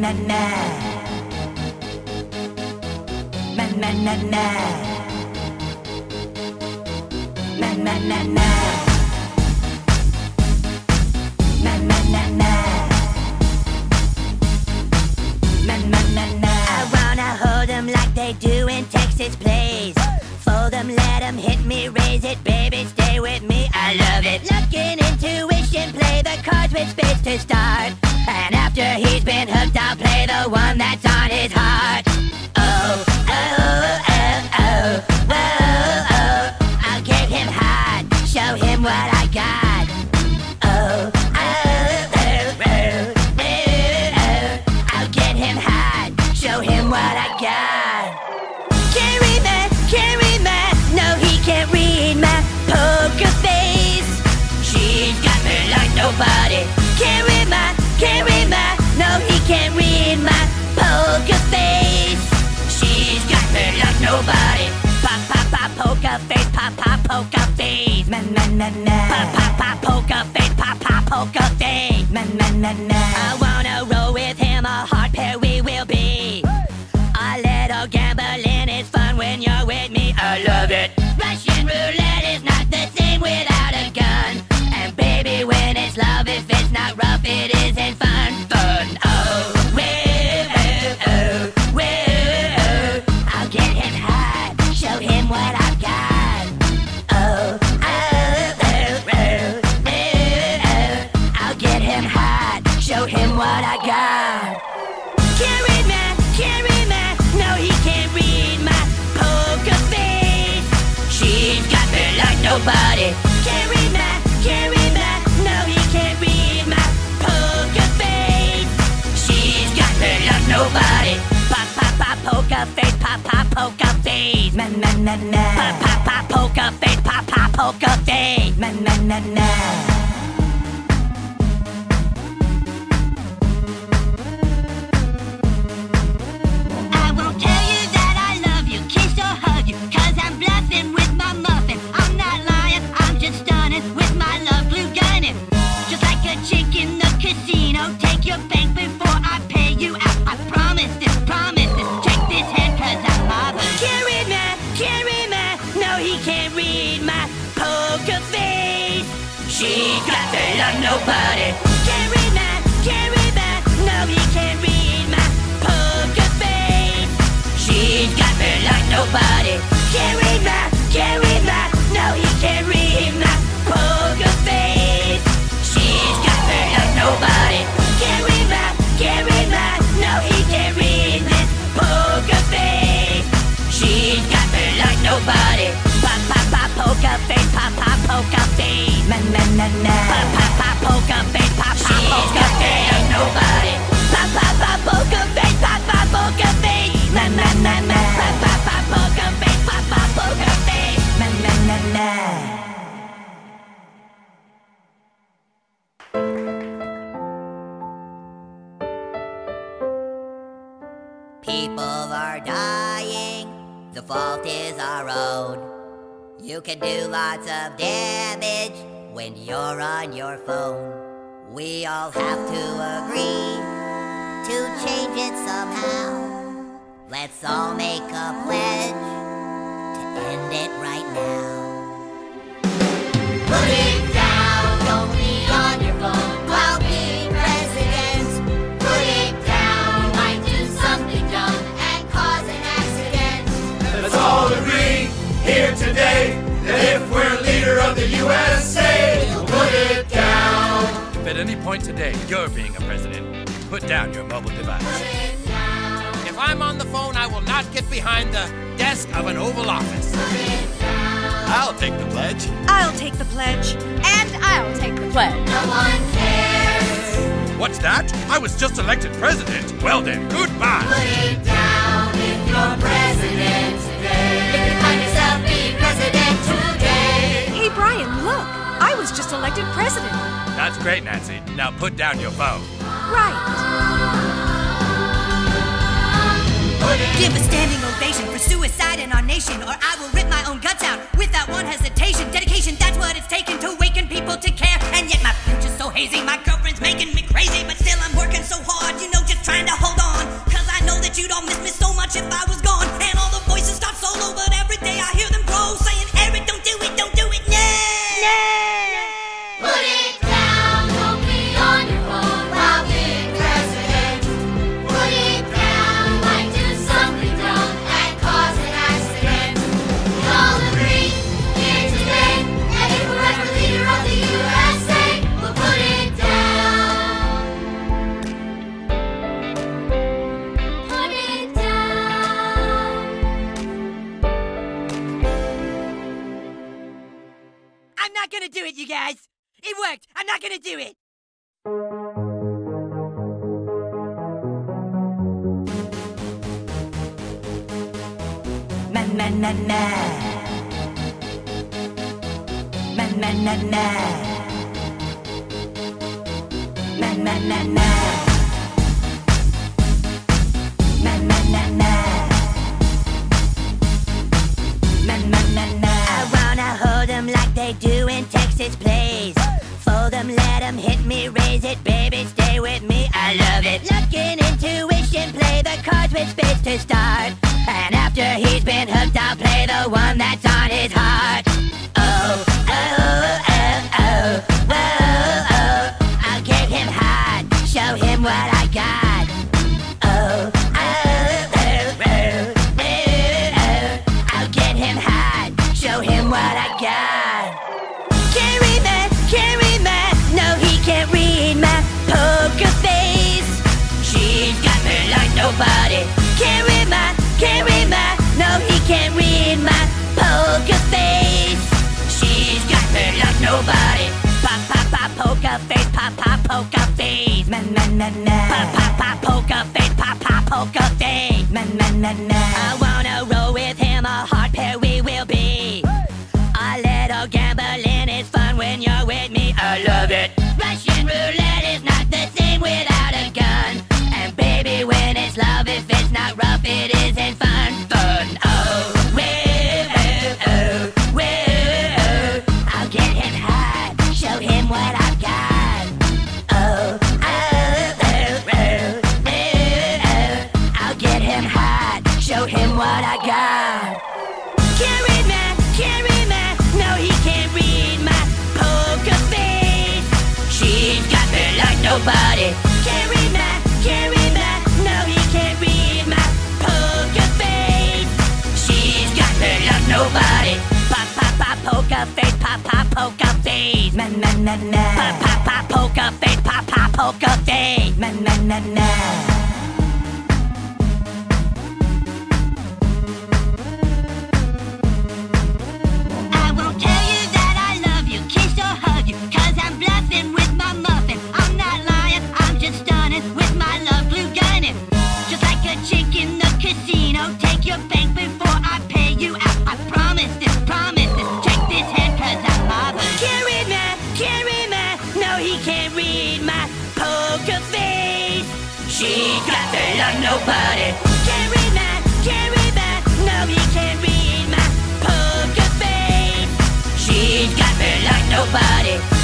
na na na. Na na na na. Na na na na. Na na na na. Na. I wanna hold like they do in Texas plays. Fold 'em, let 'em hit me, raise it, baby, stay with me. I love it. Looking intuition, play the cards with spades to start. Show him what I got. Oh, oh, oh, oh, oh, oh. I'll get him hot, show him what I got. Can't read my, can't read my, no he can't read my poker face. She's got me like nobody. Can't read my, can't read my, no he can't read my poker face. She's got me like nobody. Pop, pop, pop, poker face, pop, pop, poker face. Na na na na. Pop, pop, pop, poker face, pop, pop, poker face. Na na na na. I wanna roll with him, a hard pair Na na na na. Pop, pop, pop, poker face, pop, pop, poker face. Na na na na. You can do lots of damage when you're on your phone. We all have to agree to change it somehow. Let's all make a pledge to end it right now. Point today you're being a president, put down your mobile device. If I'm on the phone, I will not get behind the desk of an Oval Office. I'll take the pledge. I'll take the pledge. And I'll take the pledge. No one cares. What's that? I was just elected president. Well then, goodbye. Put it down if you're president elected president. That's great, Nancy. Now put down your phone. Right. Give a standing ovation for suicide in our nation, or I will rip my own guts out without one hesitation. Dedication, that's what it's taken to awaken people to care. And yet my future's so hazy, my girlfriend's making me crazy, but still I'm working so hard, you know, just trying to hold on. Cause I know that you'd all miss me so much if I was worked. I'm not gonna do it. Ma ma ma ma. Ma ma ma ma. Ma ma ma ma. to start. And after he's been hooked, I'll play the one that's on his heart. Oh, oh, oh, oh, oh, oh, oh. I'll get him hot, show him what I got. Oh, oh, oh, oh, oh, oh. I'll get him hot, show him what I got. Russian roulette is not the same without a gun. And baby, when it's love, if it's not rough, it isn't fun. poker face, pop pop poker face. Na na na na. Pop pop pop poker face, pop pop poker face. Na na na na. on nobody. My, my, no can't read my poker face. She's got me like nobody.